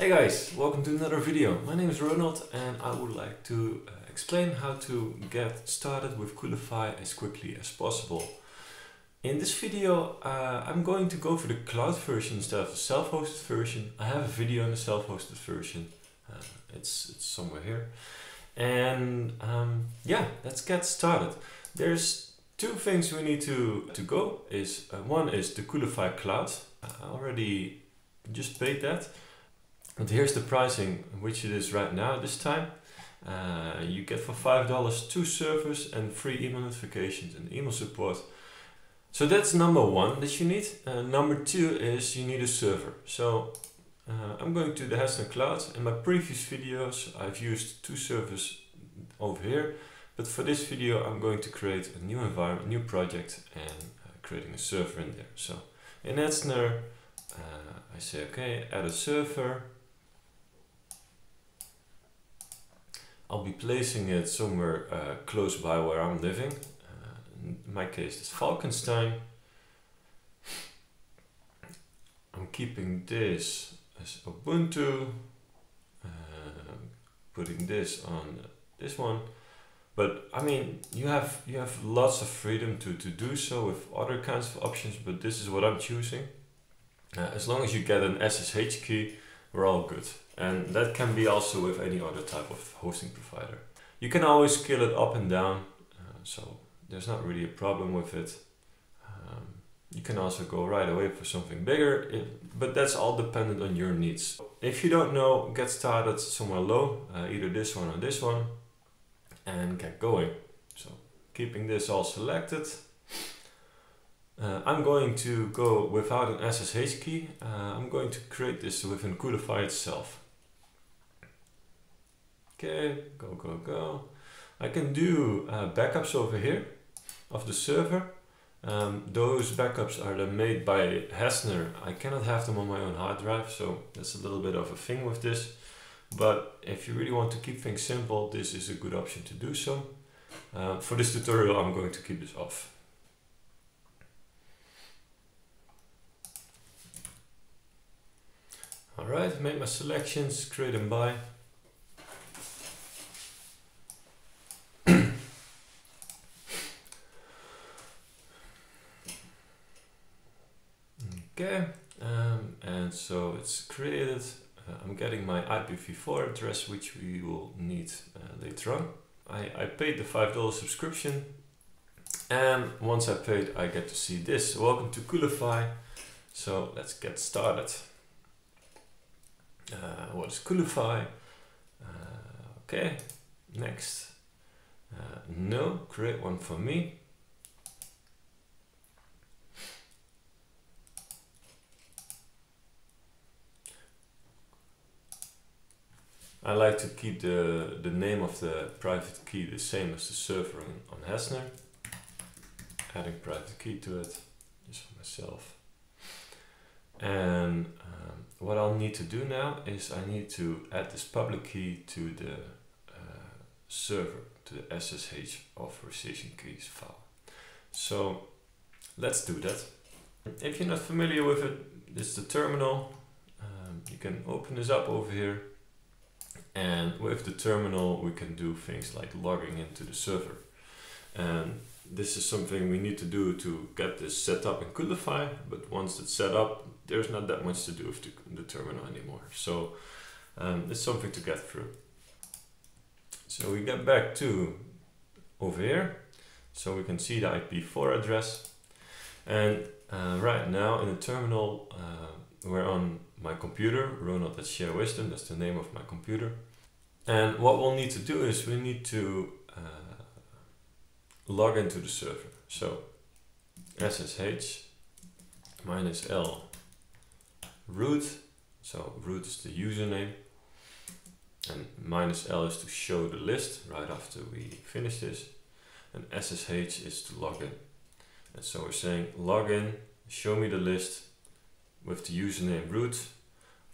Hey guys, welcome to another video. My name is Ronald and I would like to uh, explain how to get started with Coolify as quickly as possible. In this video uh, I'm going to go for the cloud version instead of the self-hosted version. I have a video on the self-hosted version. Uh, it's, it's somewhere here. And um, yeah, let's get started. There's two things we need to, to go. Is uh, One is the Coolify Cloud. I already just paid that. And here's the pricing, which it is right now this time. Uh, you get for $5 two servers and free email notifications and email support. So that's number one that you need. Uh, number two is you need a server. So uh, I'm going to the Hetzner Cloud. In my previous videos I've used two servers over here. But for this video I'm going to create a new environment, new project and uh, creating a server in there. So in Hetzner uh, I say okay, add a server I'll be placing it somewhere uh, close by where I'm living. Uh, in my case, it's Falkenstein. I'm keeping this as Ubuntu, uh, putting this on this one. But I mean, you have you have lots of freedom to, to do so with other kinds of options, but this is what I'm choosing. Uh, as long as you get an SSH key, we're all good. And that can be also with any other type of hosting provider. You can always scale it up and down, uh, so there's not really a problem with it. Um, you can also go right away for something bigger, if, but that's all dependent on your needs. If you don't know, get started somewhere low, uh, either this one or this one, and get going. So keeping this all selected. Uh, I'm going to go without an SSH key. Uh, I'm going to create this within Coolify itself. Okay, go, go, go. I can do uh, backups over here of the server. Um, those backups are made by Hetzner. I cannot have them on my own hard drive, so that's a little bit of a thing with this. But if you really want to keep things simple, this is a good option to do so. Uh, for this tutorial, I'm going to keep this off. Alright, make my selections, create and buy. Okay, um, and so it's created. Uh, I'm getting my IPv4 address, which we will need uh, later on. I, I paid the $5 subscription, and once I paid, I get to see this. Welcome to Coolify. So let's get started. Uh, what is Coolify? Uh, okay, next. Uh, no, create one for me. I like to keep the, the name of the private key the same as the server on, Hetzner. Adding private key to it, just for myself. And what I'll need to do now is I need to add this public key to the uh, server, to the SSH authorization keys file. So let's do that. If you're not familiar with it, this is the terminal. Um, you can open this up over here and with the terminal, we can do things like logging into the server. And this is something we need to do to get this set up in Coolify, but once it's set up, there's not that much to do with the, the terminal anymore. So um, it's something to get through. So we get back to over here. So we can see the IP4 address. And uh, right now in the terminal, uh, we're on my computer, Ronald at Share Wisdom, that's the name of my computer. And what we'll need to do is we need to uh, log into the server. So SSH minus L root, so root is the username, and minus L is to show the list right after we finish this, and SSH is to log in. And so we're saying login, show me the list, with the username root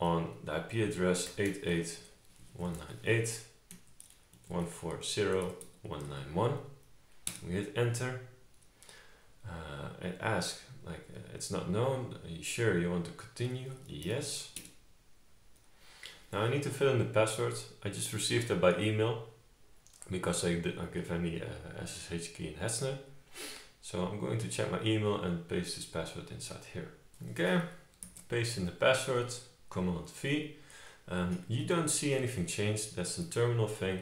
on the IP address 88198.140.191. We hit enter. Uh, it asks, like, uh, it's not known. Are you sure you want to continue? Yes. Now I need to fill in the password. I just received that by email because I did not give any uh, SSH key in Hetzner. So I'm going to check my email and paste this password inside here. Okay, paste in the password, Command V. Um, you don't see anything change, that's the terminal thing.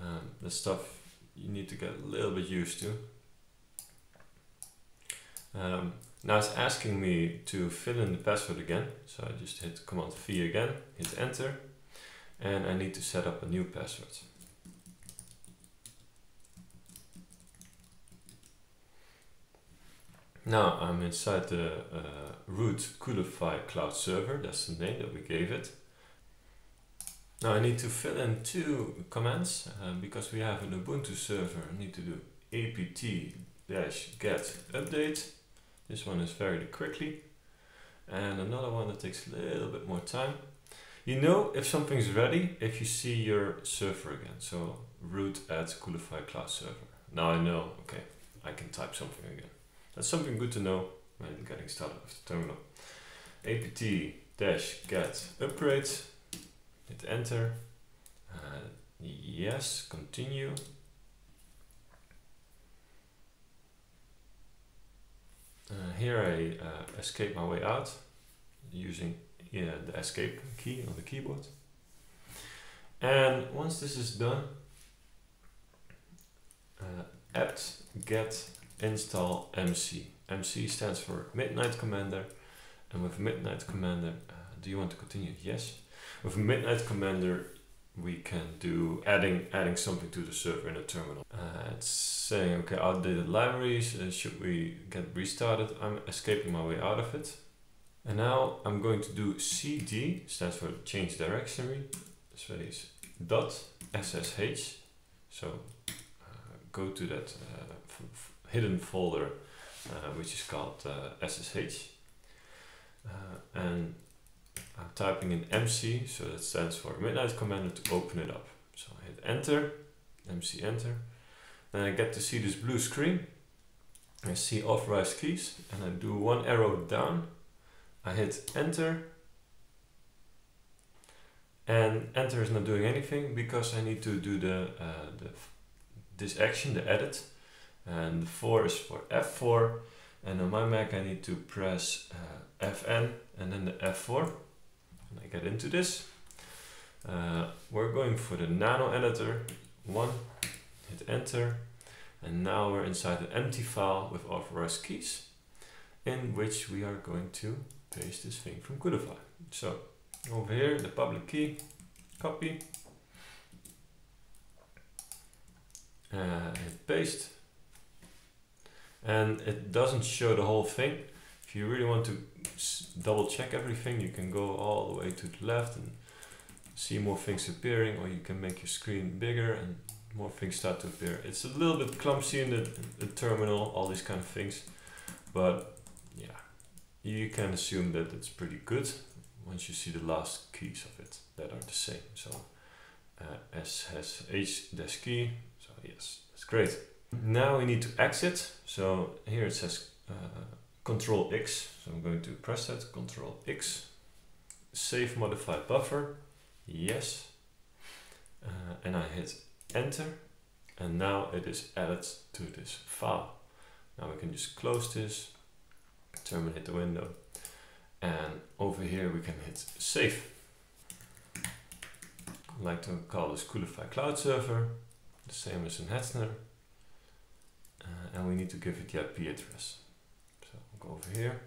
Um, the stuff you need to get a little bit used to. Um, now it's asking me to fill in the password again. So I just hit Command V again, hit enter. And I need to set up a new password. Now I'm inside the uh, root Coolify cloud server, that's the name that we gave it. Now I need to fill in two commands uh, because we have an Ubuntu server. I need to do apt-get update. This one is very quickly. And another one that takes a little bit more time. You know if something's ready if you see your server again. So root at Coolify class server. Now I know, okay, I can type something again. That's something good to know when getting started with the terminal. apt dash get upgrade, hit enter, uh, yes, continue. Uh, here I uh, escape my way out using yeah, the escape key on the keyboard. And once this is done, uh, apt get install MC. MC stands for Midnight Commander. And with Midnight Commander, uh, do you want to continue? Yes. With Midnight Commander, we can do adding adding something to the server in a terminal. Uh, it's saying, okay, outdated libraries, uh, should we get restarted? I'm escaping my way out of it. And now I'm going to do cd, stands for change directory, space dot ssh. So uh, go to that uh, hidden folder uh, which is called SSH. and I'm typing in MC, so that stands for Midnight Commander to open it up. So I hit enter, MC enter. Then I get to see this blue screen. I see authorized keys and I do one arrow down. I hit enter and enter is not doing anything because I need to do the, uh, the this action, the edit, and the 4 is for F4 and on my Mac I need to press uh, Fn and then the F4 and I get into this. Uh, we're going for the nano editor, 1, hit enter and now we're inside an empty file with authorized keys in which we are going to paste this thing from Coolify. So over here the public key, copy, uh, hit paste and it doesn't show the whole thing. If you really want to double check everything, you can go all the way to the left and see more things appearing, or you can make your screen bigger and more things start to appear. It's a little bit clumsy in the, the terminal, all these kind of things, but yeah, you can assume that it's pretty good once you see the last keys of it that are the same. So uh, S has H dash key, so yes, that's great. Now we need to exit. So here it says uh, Control X. So I'm going to press that, Control X. Save modified buffer. Yes. Uh, and I hit enter. And now it is added to this file. Now we can just close this, terminate the window. And over here we can hit save. I'd like to call this Coolify Cloud Server, the same as in Hetzner uh, and we need to give it the IP address. Go over here,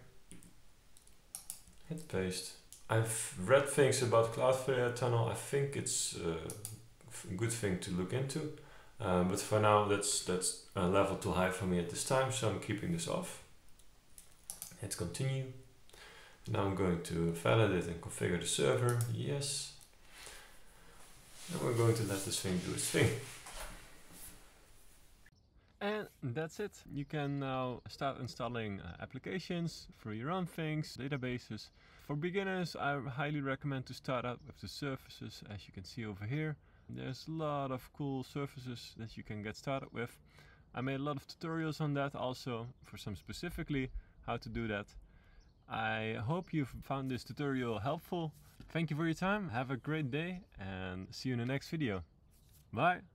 hit paste. I've read things about Cloudflare Tunnel. I think it's uh, a good thing to look into. Um, but for now, that's that's a level too high for me at this time, so I'm keeping this off. Hit continue. Now I'm going to validate and configure the server. Yes. And we're going to let this thing do its thing. And that's it. You can now start installing uh, applications for your own things, databases. For beginners, I highly recommend to start out with the services as you can see over here. There's a lot of cool services that you can get started with. I made a lot of tutorials on that also for some specifically how to do that. I hope you've found this tutorial helpful. thank you for your time. Have a great day and see you in the next video. Bye.